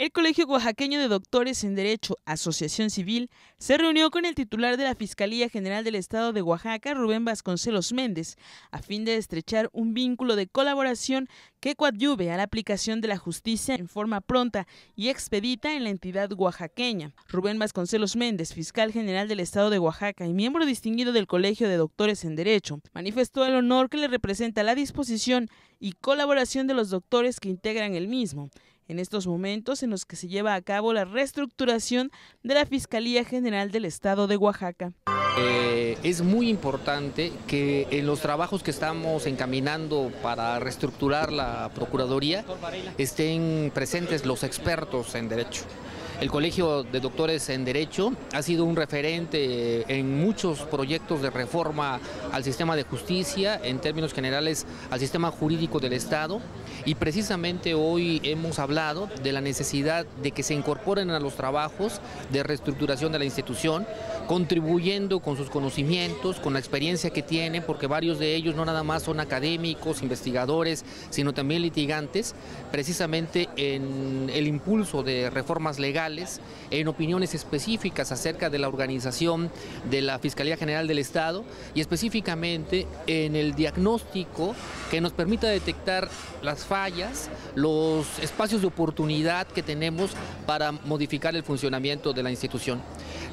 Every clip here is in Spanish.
El Colegio Oaxaqueño de Doctores en Derecho, Asociación Civil, se reunió con el titular de la Fiscalía General del Estado de Oaxaca, Rubén Vasconcelos Méndez, a fin de estrechar un vínculo de colaboración que coadyuve a la aplicación de la justicia en forma pronta y expedita en la entidad oaxaqueña. Rubén Vasconcelos Méndez, fiscal general del Estado de Oaxaca y miembro distinguido del Colegio de Doctores en Derecho, manifestó el honor que le representa la disposición y colaboración de los doctores que integran el mismo en estos momentos en los que se lleva a cabo la reestructuración de la Fiscalía General del Estado de Oaxaca. Eh, es muy importante que en los trabajos que estamos encaminando para reestructurar la Procuraduría estén presentes los expertos en derecho. El Colegio de Doctores en Derecho ha sido un referente en muchos proyectos de reforma al sistema de justicia, en términos generales al sistema jurídico del Estado, y precisamente hoy hemos hablado de la necesidad de que se incorporen a los trabajos de reestructuración de la institución, contribuyendo con sus conocimientos, con la experiencia que tienen, porque varios de ellos no nada más son académicos, investigadores, sino también litigantes, precisamente en el impulso de reformas legales en opiniones específicas acerca de la organización de la Fiscalía General del Estado y específicamente en el diagnóstico que nos permita detectar las fallas, los espacios de oportunidad que tenemos para modificar el funcionamiento de la institución.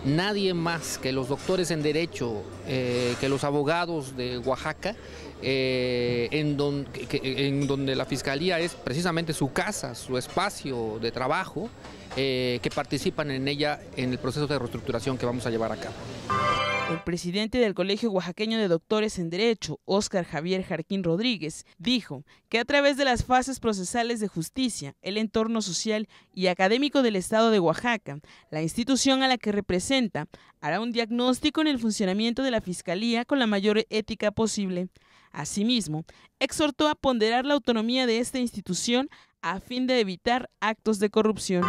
Nadie más que los doctores en Derecho, eh, que los abogados de Oaxaca, eh, en, donde la Fiscalía es precisamente su casa, su espacio de trabajo, eh, que participan en ella en el proceso de reestructuración que vamos a llevar a cabo. El presidente del Colegio Oaxaqueño de Doctores en Derecho, Óscar Javier Jarquín Rodríguez, dijo que a través de las fases procesales de justicia, el entorno social y académico del Estado de Oaxaca, la institución a la que representa hará un diagnóstico en el funcionamiento de la Fiscalía con la mayor ética posible. Asimismo, exhortó a ponderar la autonomía de esta institución a fin de evitar actos de corrupción.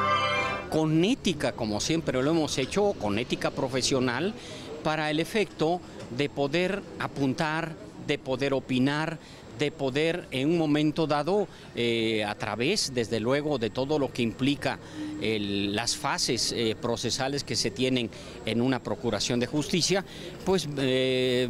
Con ética, como siempre lo hemos hecho, con ética profesional, para el efecto de poder apuntar, de poder opinar, de poder en un momento dado, eh, a través, desde luego, de todo lo que implica las fases eh, procesales que se tienen en una procuración de justicia, pues eh,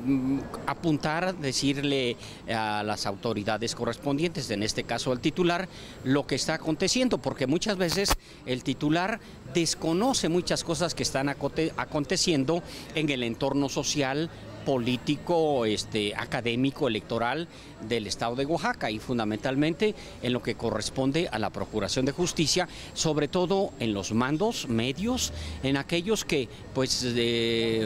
apuntar, decirle a las autoridades correspondientes, en este caso al titular, lo que está aconteciendo, porque muchas veces el titular desconoce muchas cosas que están aconteciendo en el entorno social, político, este, académico, electoral del Estado de Oaxaca y fundamentalmente en lo que corresponde a la Procuración de Justicia, sobre todo en los mandos medios, en aquellos que pues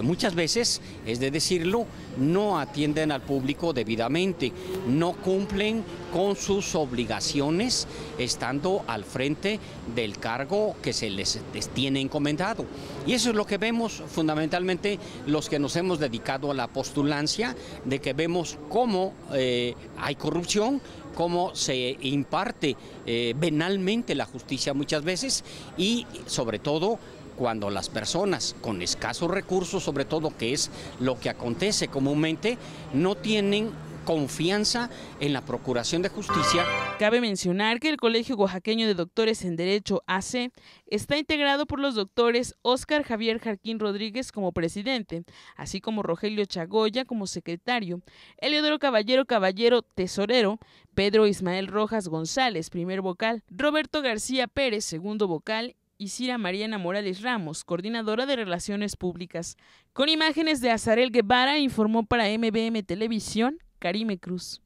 muchas veces, es de decirlo, no atienden al público debidamente, no cumplen con sus obligaciones estando al frente del cargo que se les tiene encomendado. Y eso es lo que vemos fundamentalmente los que nos hemos dedicado a la postulancia, de que vemos cómo eh, hay corrupción, cómo se imparte eh, venalmente la justicia muchas veces y sobre todo cuando las personas con escasos recursos, sobre todo que es lo que acontece comúnmente, no tienen confianza en la Procuración de Justicia. Cabe mencionar que el Colegio Oaxaqueño de Doctores en Derecho AC está integrado por los doctores Óscar Javier Jarquín Rodríguez como presidente, así como Rogelio Chagoya como secretario, Eleodoro Caballero Caballero tesorero, Pedro Ismael Rojas González primer vocal, Roberto García Pérez segundo vocal y Cira Mariana Morales Ramos, coordinadora de Relaciones Públicas. Con imágenes de Azarel Guevara informó para MBM Televisión Karime Cruz.